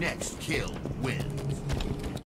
Next kill wins.